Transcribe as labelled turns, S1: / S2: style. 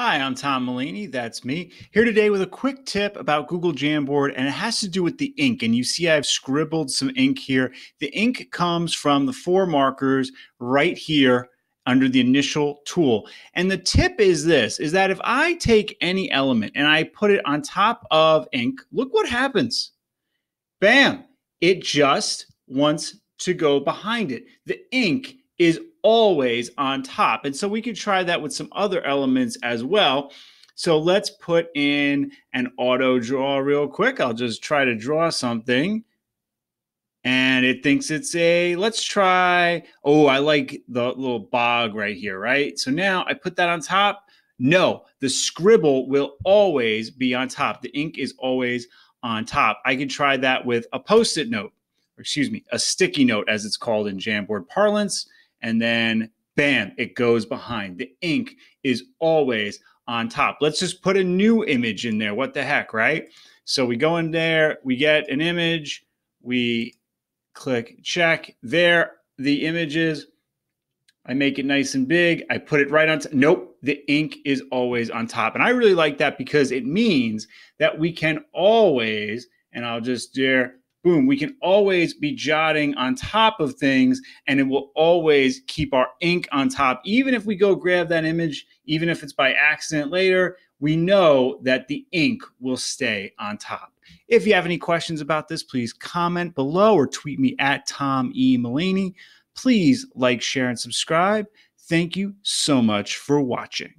S1: Hi, I'm Tom Mullaney. That's me. Here today with a quick tip about Google Jamboard, and it has to do with the ink. And you see, I've scribbled some ink here. The ink comes from the four markers right here under the initial tool. And the tip is this is that if I take any element and I put it on top of ink, look what happens. Bam! It just wants to go behind it. The ink is always on top. And so we could try that with some other elements as well. So let's put in an auto draw real quick. I'll just try to draw something. And it thinks it's a, let's try, oh, I like the little bog right here, right? So now I put that on top. No, the scribble will always be on top. The ink is always on top. I could try that with a post-it note, or excuse me, a sticky note as it's called in Jamboard parlance and then bam, it goes behind. The ink is always on top. Let's just put a new image in there. What the heck, right? So we go in there, we get an image, we click check. There, the images. I make it nice and big. I put it right on. T- nope, the ink is always on top. And I really like that because it means that we can always, and I'll just dare boom, we can always be jotting on top of things and it will always keep our ink on top. Even if we go grab that image, even if it's by accident later, we know that the ink will stay on top. If you have any questions about this, please comment below or tweet me at Tom E. Mullaney. Please like, share, and subscribe. Thank you so much for watching.